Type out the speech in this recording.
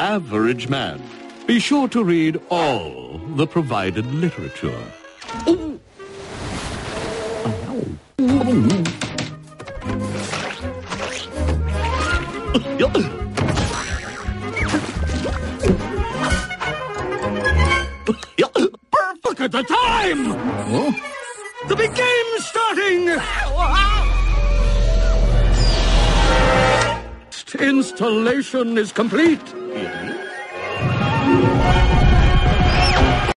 average man. Be sure to read all the provided literature. Look at the time! The big game's starting! Installation is complete. 别离。